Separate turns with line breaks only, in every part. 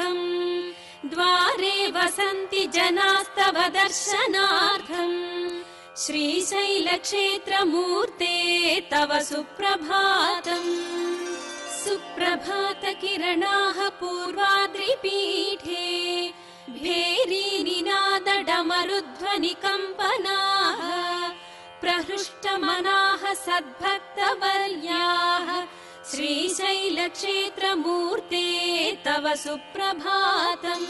भवनमकचमकम् द्वारे वसन्ति जनास्तव दर्शनार्थम्। श्रीशैलक्षेत्रमूर्ते तव सुप्रभातम्। सुप्रभातकिरणाः पूर्वाद्रिपीठे भेरीनिनादडमरुध्वनिकम्पनाः प्रहृष्टमनाः सद्भक्तवर्याः श्रीशैलक्षेत्रमूर्ते तव सुप्रभातम्।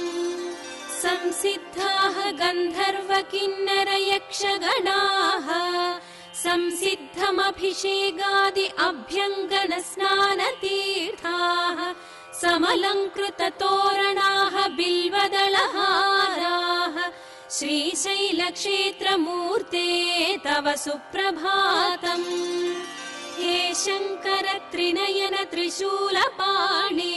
संसिद्धाः गन्धर्वकिन्नरयक्षगणाः संसिद्धमभिषेगादि अभ्यङ्गन स्नानतीर्थाः बिल्वदलहाराः। श्रीशैलक्षेत्रमूर्ते तव सुप्रभातम् हे शङ्कर त्रिनयन त्रिशूलपाणे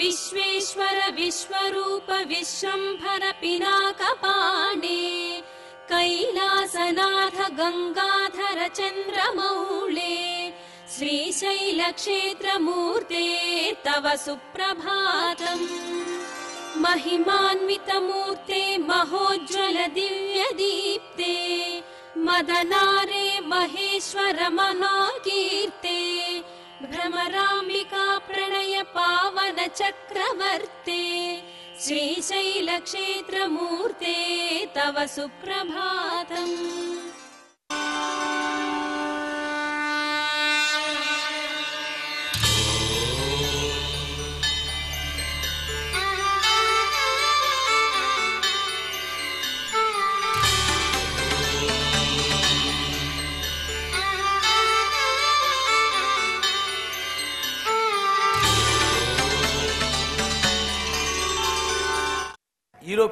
विश्वेश्वर विश्वरूप विश्वम्भर पिनाकपाणे कैलासनाथ गङ्गाधर चन्द्रमौळे श्रीशैलक्षेत्रमूर्ते तव सुप्रभातम्। महिमान्वितमूर्ते महोज्ज्वल दिव्यदीप्ते मदनारे महेश्वर मनोकीर्ते भ्रमराम्बिका प्रणय पावन चक्रवर्ते श्रीशैलक्षेत्रमूर्ते तव सुप्रभातम्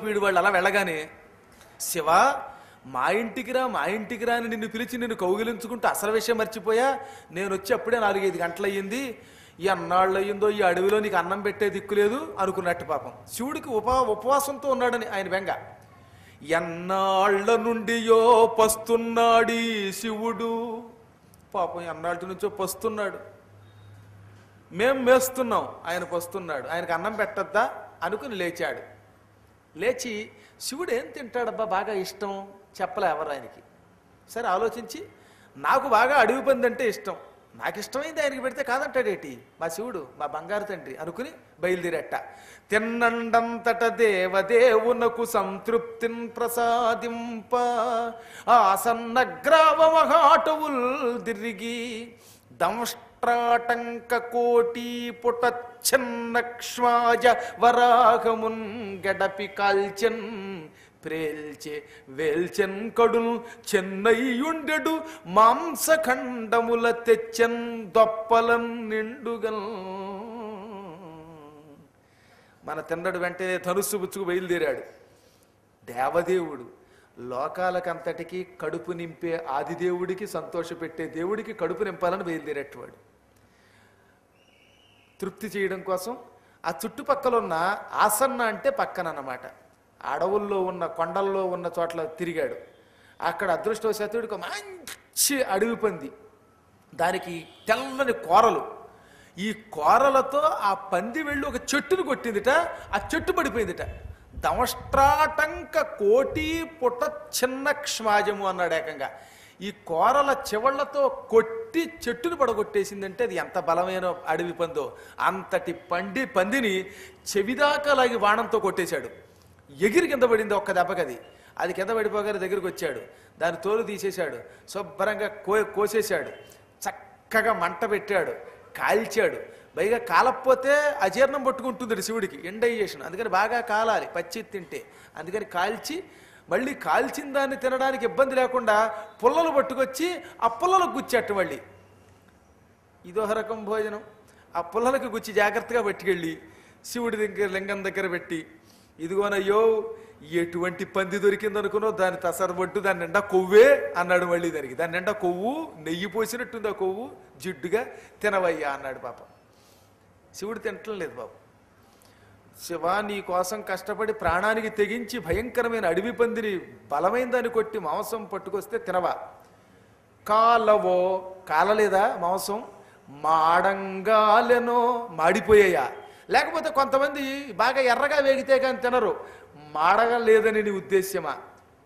ఈలోపు వాళ్ళు అలా వెళ్ళగానే శివ మా ఇంటికి రా మా ఇంటికి రా అని నిన్ను పిలిచి నిన్ను కౌగిలించుకుంటూ అసలు విషయం మర్చిపోయా? నేను వచ్చి అప్పుడే నాలుగైదు గంటలయ్యింది. ఈ అన్నాళ్ళు అయ్యిందో ఈ అడవిలో నీకు అన్నం పెట్టే దిక్కులేదు అనుకున్నట్టు పాపం. శివుడికి ఉపా ఉపవాసంతో ఉన్నాడని ఆయన బెంగ. ఎన్నాళ్ళ నుండియో పస్తున్నాడి శివుడు? పాపం ఎన్నాళ్ళ నుంచో పస్తున్నాడు. మేం మేస్తున్నాం ఆయన పస్తున్నాడు. ఆయనకు అన్నం పెట్టద్దా? అనుకుని లేచాడు. లేచి శివుడు ఏం తింటాడబ్బా? బాగా ఇష్టం. చెప్పలే ఎవరు ఆయనకి సరే ఆలోచించి నాకు బాగా అడవి పంది అంటే ఇష్టం. నాకు ఇష్టమైంది ఆయనకి పెడితే కాదంటాడేటి మా శివుడు మా బంగారు తండ్రి అనుకుని బయలుదేరట. తిన్నండంతట దేవదేవునకు సంతృప్తిన్ ప్రసాదింప. ఆసన్న గ్రావ మహాటవుల్ తిరిగి దంష్ట కోటి పుట చిన్నక్ష్మాజ వరాగమున్ గడపి కాల్చెన్ ప్రేల్చే వేల్చెన్ కడుల్ చెన్నయ్యుండెడు మాంసఖండముల తెచ్చెన్ దొప్పలం నిండుగల్ మన తిన్నడు వెంటనే ధనుస్సు బుచ్చుకు బయలుదేరాడు. దేవదేవుడు లోకాలకంతటికి కడుపు నింపే ఆదిదేవుడికి సంతోషపెట్టే దేవుడికి కడుపు నింపాలని బయలుదేరేటవాడు. తృప్తి చేయడం కోసం ఆ చుట్టుపక్కల ఉన్న ఆసన్న అంటే పక్కన అన్నమాట అడవుల్లో ఉన్న కొండల్లో ఉన్న చోట్ల తిరిగాడు. అక్కడ అదృష్టవశాతుడికి ఒక మంచి అడవి పంది. దానికి తెల్లని కోరలు. ఈ కోరలతో ఆ పంది వెళ్ళి ఒక చెట్టును కొట్టిందిట. ఆ చెట్టు పడిపోయిందిట. దమష్ట్రాటంక కోటి పుట చిన్న క్షమాజము అన్నాడు ఏకంగా. ఈ కోరల చివళ్ళతో కొట్టి చెట్టును పడగొట్టేసిందంటే అది ఎంత బలమైన అడవి పందో. అంతటి పండి పందిని చెవిదాకా లాగి బాణంతో కొట్టేశాడు. ఎగిరి కింద పడింది ఒక్క దెబ్బకది. అది కింద పడిపోగానే దగ్గరికి వచ్చాడు. దాని తోలు తీసేశాడు. శుభ్రంగా కో కోసేశాడు. చక్కగా మంట పెట్టాడు. కాల్చాడు. పైగా కాలకపోతే అజీర్ణం పట్టుకుంటుంది శివుడికి. ఇండైజేషన్ అందుకని బాగా కాలాలి. పచ్చి తింటే. అందుకని కాల్చి మళ్ళీ కాల్చిన దాన్ని తినడానికి ఇబ్బంది లేకుండా పుల్లలు పట్టుకొచ్చి ఆ పుల్లలకు గుచ్చేట్టు మళ్ళీ. ఇదో రకం భోజనం. ఆ పుల్లలకి గుచ్చి జాగ్రత్తగా పట్టుకెళ్ళి శివుడి దగ్గర లింగం దగ్గర పెట్టి ఇదిగోనయ్యో ఎటువంటి పంది దొరికిందనుకున్నో దాని తసరబట్టు దాని నిండా కొవ్వే అన్నాడు మళ్ళీ దానికి. దాని నిండా కొవ్వు నెయ్యి పోసినట్టుంది ఆ కొవ్వు జిడ్డుగా తినవయ్యా అన్నాడు పాపం. శివుడు తినటం లేదు బాబు శివ నీ కోసం కష్టపడి ప్రాణానికి తెగించి భయంకరమైన అడవి పందిని బలమైన దాన్ని కొట్టి మాంసం పట్టుకొస్తే తినవా? కాలవో కాలలేదా మాంసం? మాడంగాలెనో మాడిపోయాయా? లేకపోతే కొంతమంది బాగా ఎర్రగా వేగితే కానీ తినరు. మాడగా లేదని నీ ఉద్దేశ్యమా?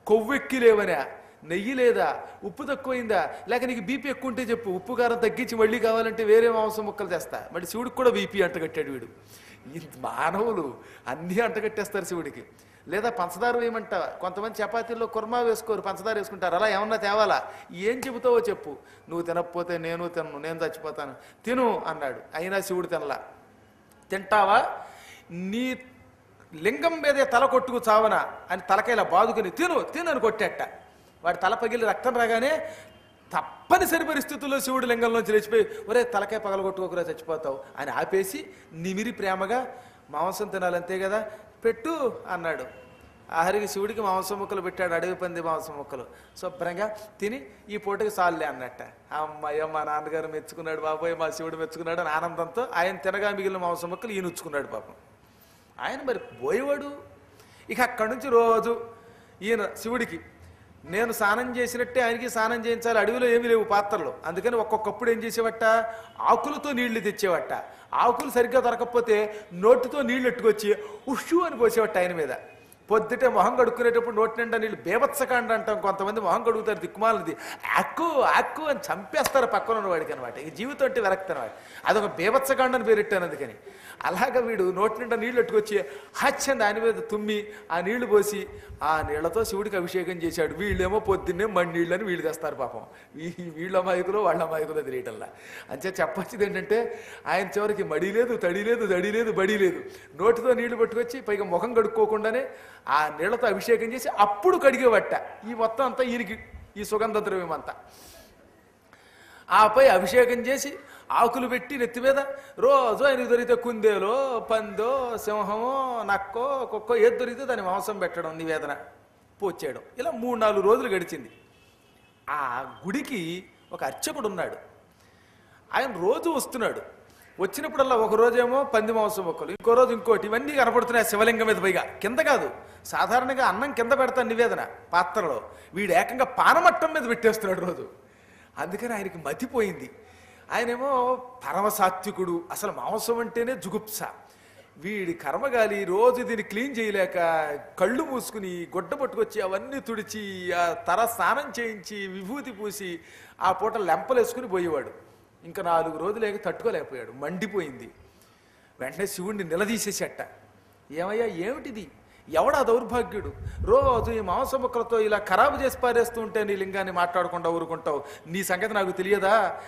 కొవ్వెక్కి లేవనా? నెయ్యి లేదా? ఉప్పు తక్కువైందా? లేక నీకు బీపీ ఎక్కువ ఉంటే చెప్పు. ఉప్పు కారం తగ్గించి మళ్ళీ కావాలంటే వేరే మాంసం ముక్కలు తెస్తా. మళ్ళీ శివుడికి కూడా బీపీ అంటగట్టాడు వీడు. ఈ మానవులు అన్నీ అంటగట్టేస్తారు శివుడికి. లేదా పంచదార వేయమంటావు? కొంతమంది చపాతీల్లో కుర్మా వేసుకోరు పంచదార వేసుకుంటారు. అలా ఏమన్నా తేవాలా? ఏం చెబుతావో చెప్పు. నువ్వు తినకపోతే నేను తినను నేను చచ్చిపోతాను. తిను అన్నాడు. అయినా శివుడు తినలా. తింటావా? నీ లింగం మీదే తల కొట్టుకు చావనా? అని తలకైలా బాదుకుని తిను తిను అని కొట్టేట. వాడి తల పగిలి రక్తం రాగానే తప్పనిసరి పరిస్థితుల్లో శివుడు లింగంలోంచి లేచిపోయి ఒరే తలకాయ పగలగొట్టుకోకరా చచ్చిపోతావు అని ఆపేసి నిమిరి ప్రేమగా మాంసం తినాలంతే కదా పెట్టు అన్నాడు. ఆఖరికి శివుడికి మాంసం ముక్కలు పెట్టాడు అడవి పంది మాంసం ముక్కలు. శుభ్రంగా తిని ఈ పూటకి సాల్లే అన్నట్ట. అమ్మయ్య మా నాన్నగారు మెచ్చుకున్నాడు బాబోయ్ మా శివుడు మెచ్చుకున్నాడు అని ఆనందంతో ఆయన తినగా మిగిలిన మాంసం ముక్కలు ఈయన ఉచ్చుకున్నాడు పాపం. ఆయన మరి పోయేవాడు? ఇక అక్కడి నుంచి రోజు ఈయన శివుడికి నేను స్నానం చేసినట్టే ఆయనకి స్నానం చేయించాలి అడవిలో ఏమీ లేవు పాత్రలు. అందుకని ఒక్కొక్కప్పుడు ఏం చేసేవట? ఆకులతో నీళ్ళు తెచ్చేవట. ఆకులు సరిగ్గా దొరకకపోతే నోటితో నీళ్ళు ఎట్టుకొచ్చి ఉషు అని పోసేవట ఆయన మీద. పొద్దుటే మొహం కడుక్కునేటప్పుడు నోటి నిండా నీళ్ళు బేభత్సకాండ అంటాం కొంతమంది మొహం కడుగుతారు దిక్కుమాలది అక్కు అక్కు అని చంపేస్తారు పక్కన ఉన్నవాడికి అనమాట ఈ జీవితం అంటే విరక్తి అదొక బేభత్సకాండని పేరెట్టాను అందుకని. అలాగ వీడు నోటి నిండా నీళ్ళు ఎట్టుకొచ్చి హచ్చని దాని మీద తుమ్మి ఆ నీళ్ళు పోసి ఆ నీళ్ళతో శివుడికి అభిషేకం చేశాడు. వీళ్ళేమో పొద్దున్నే మడి నీళ్ళని వీళ్ళు తెస్తారు పాపం. ఈ వీళ్ళ అమాయకులు వాళ్ళ అమాయకులు తెలియటంలా. అంతే చెప్పొచ్చింది ఏంటంటే ఆయన చివరికి మడి లేదు తడి లేదు దడి లేదు బడి లేదు నోటితో నీళ్ళు పట్టుకొచ్చి పైగా ముఖం కడుక్కోకుండానే ఆ నీళ్ళతో అభిషేకం చేసి అప్పుడు కడిగేవట్ట. ఈ మొత్తం అంతా ఈయనకి ఈ సుగంధ ద్రవ్యం అంతా ఆపై అభిషేకం చేసి ఆకులు పెట్టి నెత్తి మీద రోజు ఆయన దొరికితే కుందేలో పందో సింహమో నక్కో కుక్కో ఏది దొరికితే దాని మాంసం పెట్టడం నివేదన పోచేయడం ఇలా మూడు నాలుగు రోజులు గడిచింది. ఆ గుడికి ఒక అర్చకుడు ఉన్నాడు. ఆయన రోజు వస్తున్నాడు. వచ్చినప్పుడల్లా ఒక రోజేమో పంది మాంసం మొక్కలు ఇంకో రోజు ఇంకోటి ఇవన్నీ కనపడుతున్నాయి శివలింగం మీద పైగా. కింద కాదు సాధారణంగా అన్నం కింద పెడతాను నివేదన పాత్రలో. వీడు ఏకంగా పానమట్టం మీద పెట్టేస్తున్నాడు రోజు. అందుకని ఆయనకి మతిపోయింది ఆయనేమో పరమసాత్వికుడు. అసలు మాంసం అంటేనే జుగుప్స. వీడి కర్మగాలి రోజు దీన్ని క్లీన్ చేయలేక కళ్ళు మూసుకుని గుడ్డ పట్టుకొచ్చి అవన్నీ తుడిచి ఆ తర స్నానం చేయించి విభూతి పూసి ఆ పూట లెంపలేసుకుని పోయేవాడు. ఇంకా నాలుగు రోజులేక తట్టుకోలేకపోయాడు. మండిపోయింది. వెంటనే శివుణ్ణి నిలదీసేసేట. ఏమయ్యా ఏమిటిది? ఎవడా దౌర్భాగ్యుడు? రోజు ఈ మాంసముక్కలతో ఇలా ఖరాబు చేసి పారేస్తూ ఉంటే నీ లింగాన్ని మాట్లాడకుండా ఊరుకుంటావు. నీ సంగతి నాకు తెలియదా?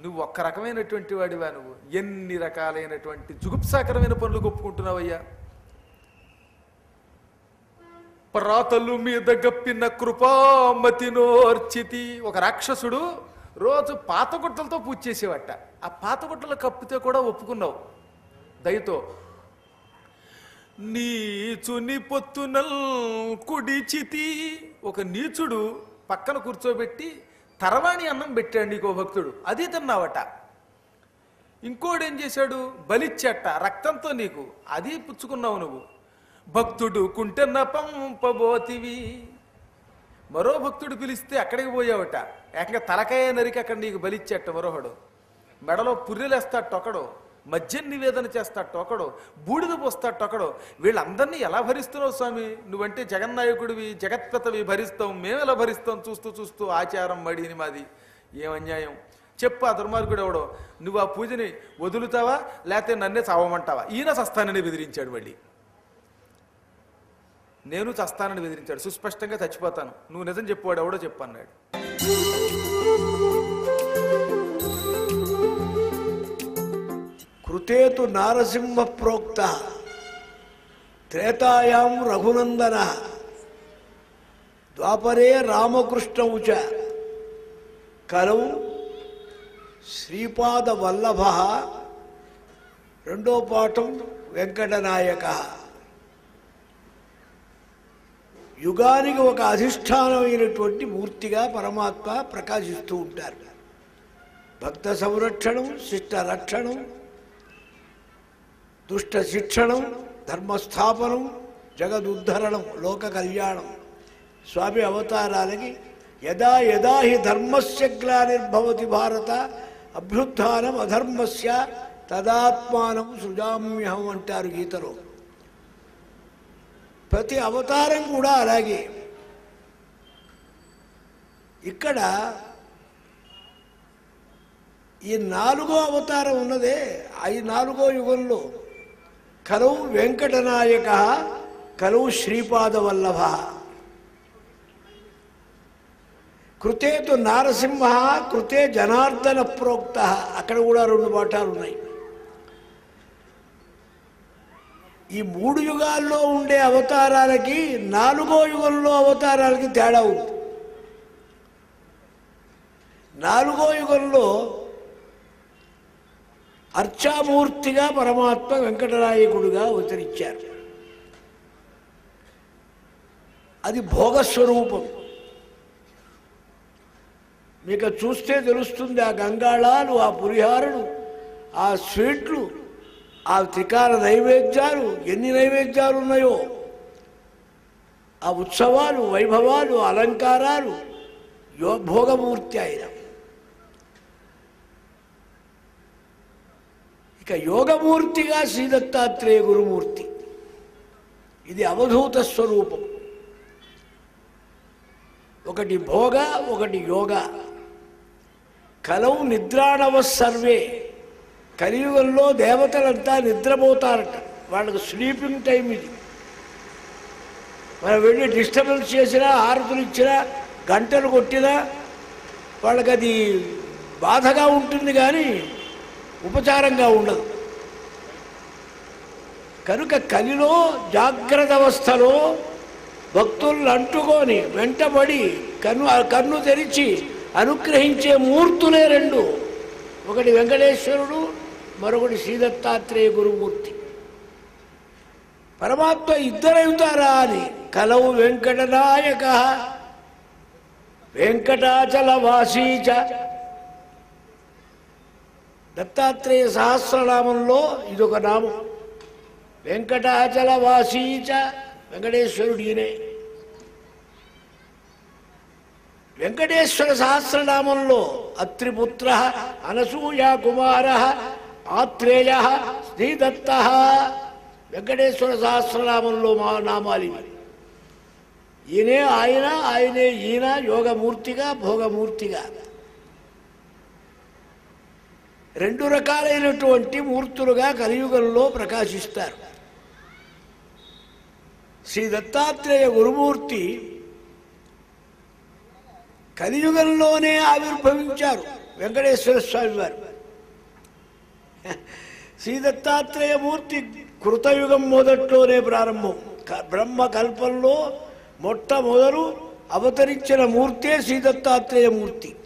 నువ్వు ఒక్క రకమైనటువంటి వాడివా నువ్వు? ఎన్ని రకాలైనటువంటి జుగుప్సాకరమైన పనులు ఒప్పుకుంటున్నావయ్యా ప్రాతలు మీద గప్పిన కృపామతినోర్చితి ఒక రాక్షసుడు రోజు పాతగుట్టలతో పూజ చేసేవట. ఆ పాతగుట్టలు కప్పితే కూడా ఒప్పుకున్నావు. దయతో నీచుని పొత్తునల్ కుడిచితి. ఒక నీచుడు పక్కన కూర్చోబెట్టి తరవాణి అన్నం పెట్టాడు నీకో భక్తుడు. అది తిన్నావట. ఇంకోడు ఏం చేశాడు? బలిచ్చట రక్తంతో నీకు. అది పుచ్చుకున్నావు నువ్వు. భక్తుడు కుంటన్న పంపబోతివి. మరో భక్తుడు పిలిస్తే అక్కడికి పోయావట. ఏకంగా తలకాయ నరికి అక్కడ నీకు బలిచ్చేట మరోహడు మెడలో పుర్రెలేస్తాడు ఒకడు మద్యం నివేదన చేస్తాట ఒకడు బూడిద పోస్తాడు ఒకడు వీళ్ళందరినీ ఎలా భరిస్తున్నావు స్వామి? నువ్వంటే జగన్నాయకుడివి జగత్పతవి భరిస్తాం మేము ఎలా భరిస్తాం? చూస్తూ చూస్తూ ఆచారం మడిని మాది. ఏం అన్యాయం? చెప్పు ఆ దుర్మార్గుడు ఎవడో. నువ్వు ఆ పూజని వదులుతావా? లేకపోతే నన్నే చావమంటావా? ఈయన చస్తానని బెదిరించాడు మళ్ళీ. నేను చస్తానని బెదిరించాడు. సుస్పష్టంగా చచ్చిపోతాను. నువ్వు నిజం చెప్పువాడు ఎవడో చెప్పు అన్నాడు.
ఉతేతు నారసింహ ప్రోక్త. త్రేతాయాం రఘునందన. ద్వాపరే రామకృష్ణౌ చ కలౌ శ్రీపాద వల్లభ రెండో పాఠం వెంకటనాయక. యుగానికి ఒక అధిష్టానమైనటువంటి మూర్తిగా పరమాత్మ ప్రకాశిస్తూ ఉంటారు. భక్త సంరక్షణం శిష్ట రక్షణం దుష్ట శిక్షణం ధర్మస్థాపనం జగదుద్ధరణం లోక కళ్యాణం. స్వామి అవతారాలకి యదా యదా హి ధర్మస్య గ్లానిర్భవతి భారత అభ్యుత్నం అధర్మస్య తదాత్మానం సృజామ్యహం అంటారు గీతలో. ప్రతి అవతారం కూడా అలాగే. ఇక్కడ ఈ నాలుగో అవతారం ఉన్నదే ఈ నాలుగో యుగంలో. కలవు వెంకటనాయక కలవు శ్రీపాదవల్లభ. కృతే తు నారసింహ కృతే జనార్దన ప్రోక్త. అక్కడ కూడా రెండు పాఠాలు ఉన్నాయి. ఈ మూడు యుగాల్లో ఉండే అవతారాలకి నాలుగో యుగంలో అవతారాలకి తేడా ఉంది. నాలుగో యుగంలో అర్చామూర్తిగా పరమాత్మ వెంకటనాయకుడుగా అవతరించారు. అది భోగస్వరూపం. మీకు చూస్తే తెలుస్తుంది ఆ గంగాళాలు ఆ పురిహారులు ఆ స్వీట్లు ఆ త్రికార నైవేద్యాలు ఎన్ని నైవేద్యాలు ఉన్నాయో ఆ ఉత్సవాలు వైభవాలు అలంకారాలు యో భోగమూర్తి అయినా ఇక యోగమూర్తిగా శ్రీ దత్తాత్రేయ గురుమూర్తి. ఇది అవధూత స్వరూపం. ఒకటి భోగ ఒకటి యోగ. కలవు నిద్రాణవ సర్వే. కలియుగంలో దేవతలంతా నిద్రపోతారట. వాళ్ళకు స్లీపింగ్ టైం ఇది. మనం వెళ్ళి డిస్టర్బెన్స్ చేసినా హారతులు ఇచ్చినా గంటలు కొట్టినా వాళ్ళకి అది బాధగా ఉంటుంది కానీ ఉపచారంగా ఉండదు. కనుక కలిలో జాగ్రత్త అవస్థలో భక్తులను అంటుకొని వెంటబడి కన్ను కన్ను తెరిచి అనుగ్రహించే మూర్తులే రెండు. ఒకటి వెంకటేశ్వరుడు మరొకటి శ్రీదత్తాత్రేయ గురుమూర్తి. పరమాత్మ ఇద్దరవుతారా అని కలవు వెంకటనాయక వెంకటాచల వాసీచ దత్తాత్రేయ సహస్రనామంలో ఇదొక నామం. వెంకటాచల వాసీచ వెంకటేశ్వరుడు ఈయనే వెంకటేశ్వర సహస్రనామంలో అత్రిపుత్ర అనసూయ కుమార ఆత్రేయ శ్రీదత్త వెంకటేశ్వర సహస్రనామంలో మా నామాలి ఈయనే ఆయన ఆయనే ఈయన యోగమూర్తిగా భోగమూర్తిగా. రెండు రకాలైనటువంటి మూర్తులుగా కలియుగంలో ప్రకాశిస్తారు. శ్రీ దత్తాత్రేయ గురుమూర్తి కలియుగంలోనే ఆవిర్భవించారు వెంకటేశ్వర స్వామి వారు. శ్రీ దత్తాత్రేయ మూర్తి కృతయుగం మొదట్లోనే ప్రారంభం. క- బ్రహ్మ కల్పంలో మొట్టమొదలు అవతరించిన మూర్తే శ్రీ దత్తాత్రేయ మూర్తి.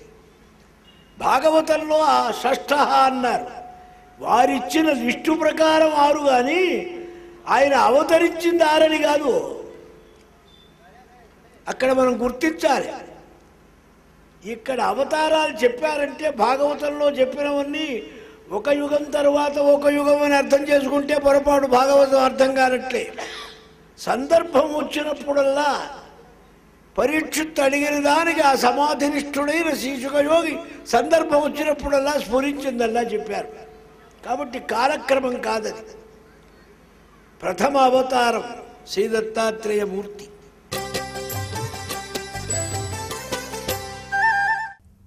భాగవతంలో ఆ షష్ఠ అన్నారు. వారిచ్చిన లిస్టు ప్రకారం ఆరు కానీ ఆయన అవతరించింది ఆరని కాదు. అక్కడ మనం గుర్తించాలి. ఇక్కడ అవతారాలు చెప్పారంటే భాగవతంలో చెప్పినవన్నీ ఒక యుగం తర్వాత ఒక యుగం అని అర్థం చేసుకుంటే పొరపాటు భాగవతం అర్థం కానట్లే. సందర్భం వచ్చినప్పుడల్లా పరీక్షిత్తు అడిగిన దానికి ఆ సమాధినిష్ఠుడైన శీశుక యోగి సందర్భం వచ్చినప్పుడల్లా స్ఫురించిందల్లా చెప్పారు. కాబట్టి కాలక్రమం కాదది. ప్రథమ అవతారం శ్రీ దత్తాత్రేయమూర్తి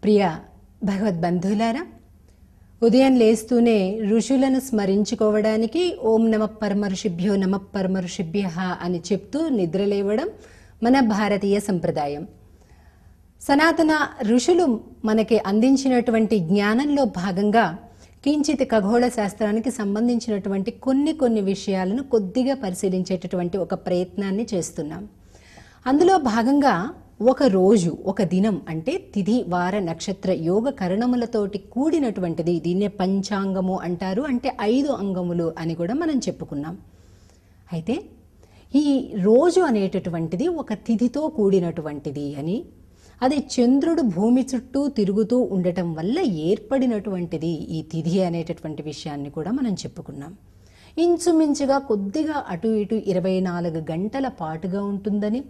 ప్రియ భగవద్బంధువులారా ఉదయం లేస్తూనే ఋషులను స్మరించుకోవడానికి ఓం నమ పరమ ఋషిభ్యో నమ పరమ ఋషిభ్య అని చెప్తూ నిద్రలేవడం మన భారతీయ సంప్రదాయం. సనాతన ఋషులు మనకి అందించినటువంటి జ్ఞానంలో భాగంగా కించిత్ ఖగోళ శాస్త్రానికి సంబంధించినటువంటి కొన్ని కొన్ని విషయాలను కొద్దిగా పరిశీలించేటటువంటి ఒక ప్రయత్నాన్ని చేస్తున్నాం. అందులో భాగంగా ఒక రోజు ఒక దినం అంటే తిథి వార నక్షత్ర యోగ కరణములతోటి కూడినటువంటిది దీన్నే పంచాంగము అంటారు అంటే ఐదు అంగములు అని కూడా మనం చెప్పుకున్నాం. అయితే ఈ రోజు అనేటటువంటిది ఒక తిథితో కూడినటువంటిది అని. అది చంద్రుడు భూమి చుట్టూ తిరుగుతూ ఉండటం వల్ల ఏర్పడినటువంటిది ఈ తిథి అనేటటువంటి విషయాన్ని కూడా మనం చెప్పుకున్నాం. ఇంచుమించుగా కొద్దిగా అటు ఇటు ఇరవై నాలుగు గంటల పాటుగా ఉంటుందని.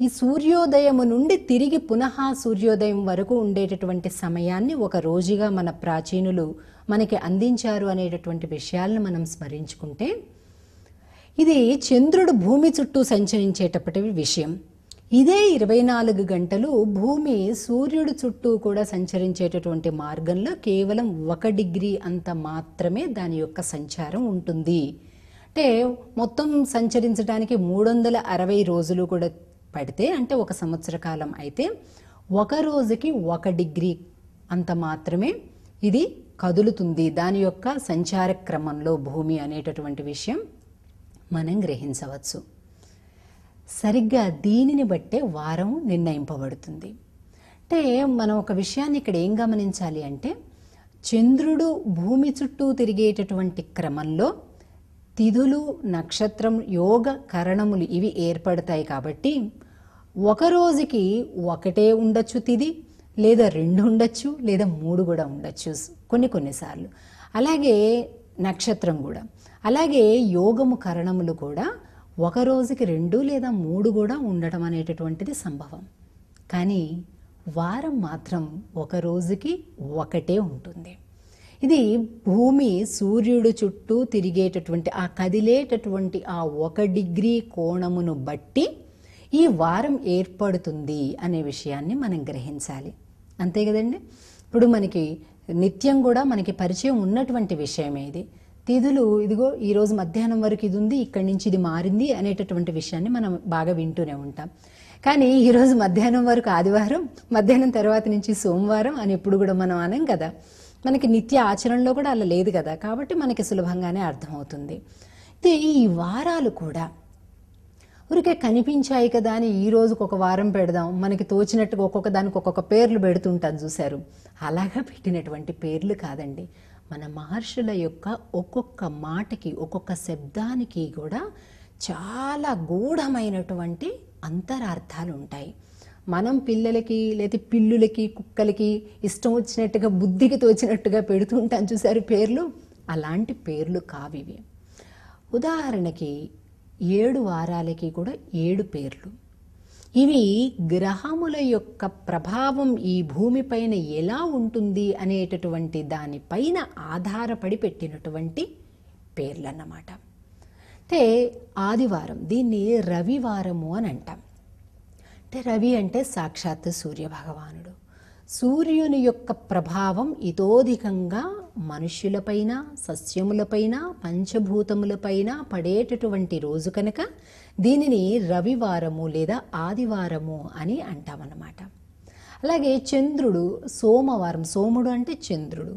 ఈ సూర్యోదయము నుండి తిరిగి పునః సూర్యోదయం వరకు ఉండేటటువంటి సమయాన్ని ఒక రోజుగా మన ప్రాచీనులు మనకి అందించారు అనేటటువంటి విషయాలను మనం స్మరించుకుంటే ఇది చంద్రుడు భూమి చుట్టూ సంచరించేటప్పటి విషయం. ఇదే ఇరవై నాలుగు గంటలు భూమి సూర్యుడు చుట్టూ కూడా సంచరించేటటువంటి మార్గంలో కేవలం ఒక డిగ్రీ అంత మాత్రమే దాని యొక్క సంచారం ఉంటుంది. అంటే మొత్తం సంచరించడానికి మూడు వందల అరవై రోజులు కూడా పడితే అంటే ఒక సంవత్సర కాలం అయితే ఒక రోజుకి ఒక డిగ్రీ అంత మాత్రమే ఇది కదులుతుంది. దాని యొక్క సంచార క్రమంలో భూమి అనేటటువంటి విషయం మనం గ్రహించవచ్చు. సరిగ్గా దీనిని బట్టే వారం నిర్ణయింపబడుతుంది. అంటే మనం ఒక విషయాన్ని ఇక్కడ ఏం గమనించాలి అంటే చంద్రుడు భూమి చుట్టూ తిరిగేటటువంటి క్రమంలో తిథులు నక్షత్రం యోగ కరణములు ఇవి ఏర్పడతాయి కాబట్టి ఒక రోజుకి ఒకటే ఉండొచ్చు తిది లేదా రెండు ఉండొచ్చు లేదా మూడు కూడా ఉండొచ్చు. కొన్ని కొన్నిసార్లు. అలాగే నక్షత్రం కూడా. అలాగే యోగము కరణములు కూడా ఒక రోజుకి రెండు లేదా మూడు కూడా ఉండటం అనేటటువంటిది సంభవం. కానీ వారం మాత్రం ఒక రోజుకి ఒకటే ఉంటుంది. ఇది భూమి సూర్యుడు చుట్టూ తిరిగేటటువంటి ఆ కదిలేటటువంటి ఆ ఒక డిగ్రీ కోణమును బట్టి ఈ వారం ఏర్పడుతుంది అనే విషయాన్ని మనం గ్రహించాలి. అంతే కదండి? ఇప్పుడు మనకి నిత్యం కూడా మనకి పరిచయం ఉన్నటువంటి విషయమే ఇది. తిథులు ఇదిగో ఈరోజు మధ్యాహ్నం వరకు ఇది ఉంది ఇక్కడి నుంచి ఇది మారింది అనేటటువంటి విషయాన్ని మనం బాగా వింటూనే ఉంటాం. కానీ ఈరోజు మధ్యాహ్నం వరకు ఆదివారం మధ్యాహ్నం తర్వాత నుంచి సోమవారం అని ఎప్పుడు కూడా మనం అనం కదా. మనకి నిత్య ఆచరణలో కూడా అలా లేదు కదా. కాబట్టి మనకి సులభంగానే అర్థమవుతుంది. అయితే ఈ వారాలు కూడా ఊరికే కనిపించాయి కదా అని ఈ రోజుకి ఒక వారం పెడదాం. మనకి తోచినట్టుగా ఒక్కొక్క దానికి ఒక్కొక్క పేర్లు పెడుతుంటాను చూశారు. అలాగా పెట్టినటువంటి పేర్లు కాదండి. మన మహర్షుల యొక్క ఒక్కొక్క మాటకి ఒక్కొక్క శబ్దానికి కూడా చాలా గూఢమైనటువంటి అంతరార్థాలు ఉంటాయి. మనం పిల్లలకి లేదా పిల్లులకి కుక్కలకి ఇష్టం వచ్చినట్టుగా బుద్ధికి తోచినట్టుగా పెడుతుంటాం చూశారు పేర్లు. అలాంటి పేర్లు కావివి. ఉదాహరణకి ఏడు వారాలకి కూడా ఏడు పేర్లు. ఇవి గ్రహముల యొక్క ప్రభావం ఈ భూమిపైన ఎలా ఉంటుంది అనేటటువంటి దానిపైన ఆధారపడి పెట్టినటువంటి పేర్లన్నమాట. అంటే ఆదివారం దీన్ని రవివారము అని అంటాం. అంటే రవి అంటే సాక్షాత్ సూర్య భగవానుడు సూర్యుని యొక్క ప్రభావం ఇతోధికంగా మనుష్యులపైన సస్యములపైన పంచభూతములపైన పడేటటువంటి రోజు కనుక దీనిని రవివారము లేదా ఆదివారము అని అంటామన్నమాట. అలాగే చంద్రుడు సోమవారం సోముడు అంటే చంద్రుడు.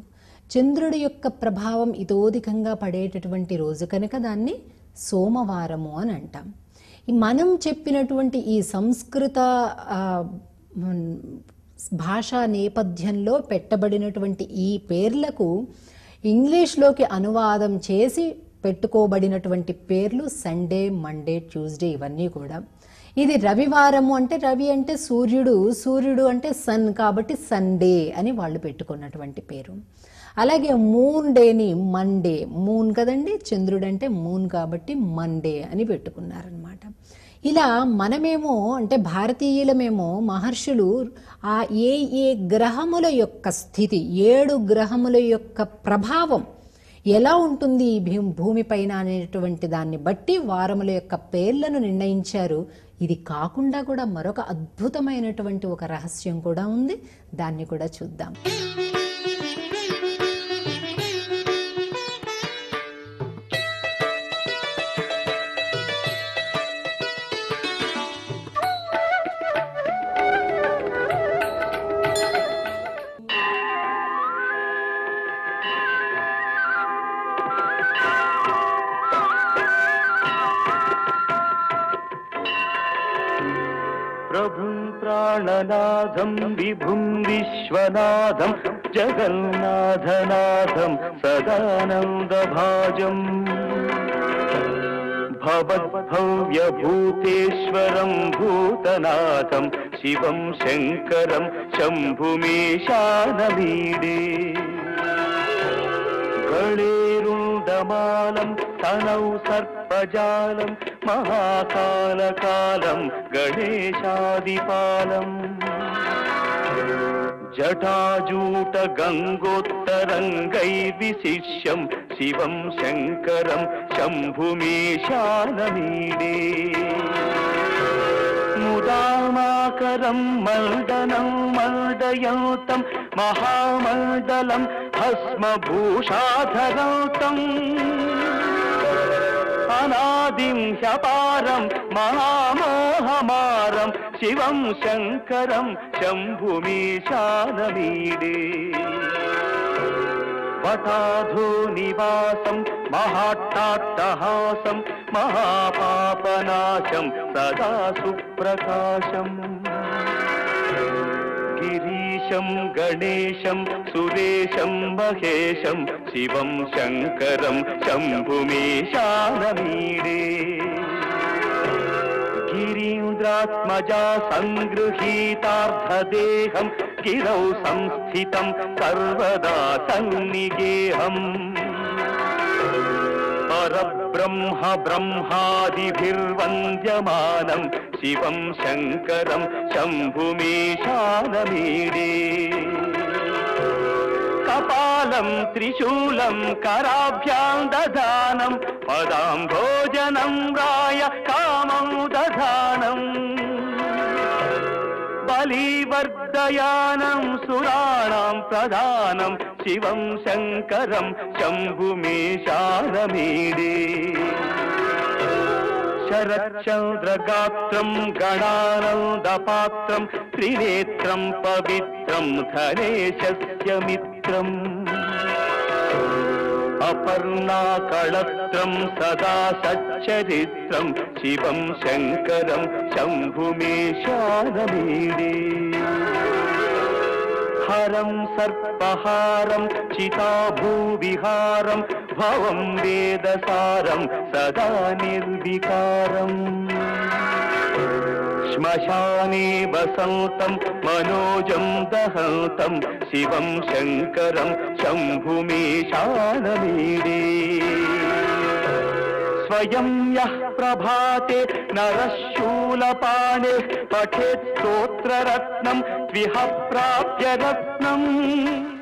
చంద్రుడి యొక్క ప్రభావం ఇతోధికంగా పడేటటువంటి రోజు కనుక దాన్ని సోమవారము అని అంటాం. మనం చెప్పినటువంటి ఈ సంస్కృత భాషా నేపథ్యంలో పెట్టబడినటువంటి ఈ పేర్లకు ఇంగ్లీష్లోకి అనువాదం చేసి పెట్టుకోబడినటువంటి పేర్లు సండే మండే ట్యూస్డే ఇవన్నీ కూడా. ఇది రవివారము అంటే రవి అంటే సూర్యుడు సూర్యుడు అంటే సన్ కాబట్టి సండే అని వాళ్ళు పెట్టుకున్నటువంటి పేరు. అలాగే మూన్ డేని మండే మూన్ కదండి? చంద్రుడు అంటే మూన్ కాబట్టి మండే అని పెట్టుకున్నారనమాట ఇలా మనమేమో అంటే భారతీయులమేమో మహర్షులు ఆ ఏ ఏ గ్రహముల యొక్క స్థితి ఏడు గ్రహముల యొక్క ప్రభావం ఎలా ఉంటుంది ఈ భూమిపైన అనేటువంటి దాన్ని బట్టి వారముల యొక్క పేర్లను నిర్ణయించారు. ఇది కాకుండా కూడా మరొక అద్భుతమైనటువంటి ఒక రహస్యం కూడా ఉంది. దాన్ని కూడా చూద్దాం.
नाथम जगन्नाथनाथं जगन्नाथनाथं सदानन्दभाजम्। भवद्भव्यभूतेश्वरं भूतनाथं, शिवं शङ्करं शम्भुमीशानमीडे। गणेरुन्दमालं, तनौ सर्पजाल महाकाल कालम गणेशादिपालम् जटाजूटगङ्गोत्तरङ्गै विशिष्यं शिवं शङ्करं शम्भुमेशालनीडे मुदामाकरं मर्दनं मण्डयातं महामर्दलं हस्मभूषाधरातम् अनादिं ह्यपारं महामोहमारं शिवं शंकरं शंभुमीशानमीडे वटाधो निवासं महाट्टाट्टहासं महापापनाशं सदा सुप्रकाशं ईशं गणेशं सुरेशं महेशं शिवं शङ्करं शम्भुमेशानमीडे। गिरीन्द्रात्मजा सङ्गृहीतार्थदेहं गिरौ संस्थितं सर्वदा सन्निगेहम्। ब्रह्म ब्रह्मादिभिर्वन्द्यमानम् शिव शंकर शंभुमीशानी कपालं त्रिशूलं कराभ्यां दधानं, पदां भोजनं राय कामं दधानम् बलिवर्दयानं सुराणां प्रधानम् शिवं शङ्करं शम्भुमे शारमीडे गणानंद गणानन्दपात्रं, त्रिनेत्रं, पवित्रं धनेशस्य अपर्णा अपर्णाकळत्रं सदा सच्चरित्रं शिवं शङ्करं शम्भुमे शारमीडे हरं सर्पहारं चिताभूविहारं भवं वेदसारं सदा निर्विकारम्। श्मशाने वसन्तं मनोजं दहन्तं शिवं शङ्करं शम्भुमेशानीरे स्वयं यः प्रभाते नरश्यो मूलपाने पठेत् श्रोत्ररत्नं त्विह प्राप्य रत्नम्